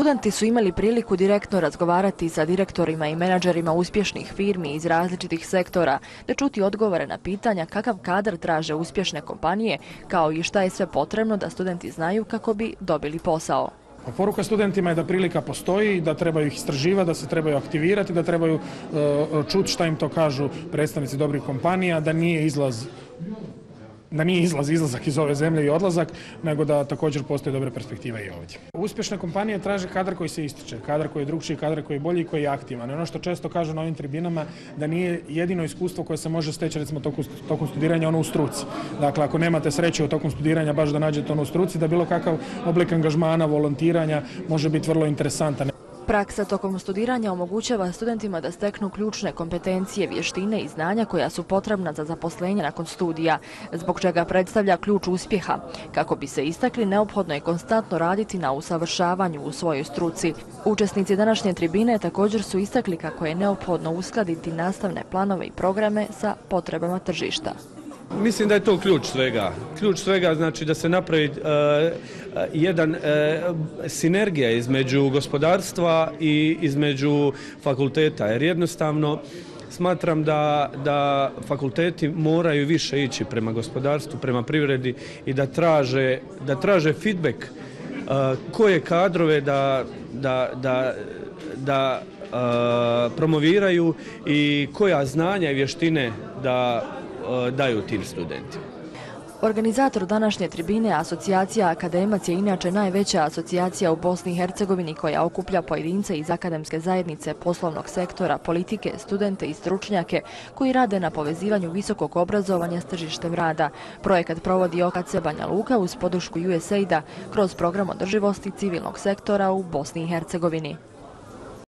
Studenti su imali priliku direktno razgovarati sa direktorima i menadžerima uspješnih firmi iz različitih sektora, da čuti odgovore na pitanja kakav kadar traže uspješne kompanije, kao i šta je sve potrebno da studenti znaju kako bi dobili posao. Pa poruka studentima je da prilika postoji, da trebaju ih istraživati, da se trebaju aktivirati, da trebaju uh, čuti šta im to kažu predstavnici dobrih kompanija, da nije izlaz da nije izlaz izlazak iz ove zemlje i odlazak, nego da također postoje dobre perspektive i ovdje. Uspješne kompanije traže kadar koji se ističe, kadar koji je drugčiji, kadar koji je bolji i koji je aktivan. Ono što često kažu na ovim tribinama da nije jedino iskustvo koje se može steći recimo tokom studiranja ono u struci. Dakle, ako nemate sreće u tokom studiranja baš da nađete ono u struci, da bilo kakav oblik angažmana, volontiranja može biti vrlo interesantan. Praksa tokom studiranja omogućava studentima da steknu ključne kompetencije, vještine i znanja koja su potrebna za zaposlenje nakon studija, zbog čega predstavlja ključ uspjeha. Kako bi se istakli, neophodno je konstantno raditi na usavršavanju u svojoj struci. Učesnici današnje tribine također su istakli kako je neophodno uskladiti nastavne planove i programe sa potrebama tržišta. Mislim da je to ključ svega. Ključ svega znači da se napravi uh, jedan uh, sinergija između gospodarstva i između fakulteta. Jer jednostavno smatram da, da fakulteti moraju više ići prema gospodarstvu, prema privredi i da traže, da traže feedback uh, koje kadrove da, da, da, da promoviraju i koja znanja i vještine da daju tim studentima. Organizator današnje tribine, asocijacija Akademac je inače najveća asocijacija u Bosni i Hercegovini koja okuplja pojedince iz akademske zajednice, poslovnog sektora, politike, studente i stručnjake koji rade na povezivanju visokog obrazovanja s tržištem rada. Projekat provodi OKC Banja Luka uz podršku USAID-a kroz program održivosti civilnog sektora u Bosni i Hercegovini.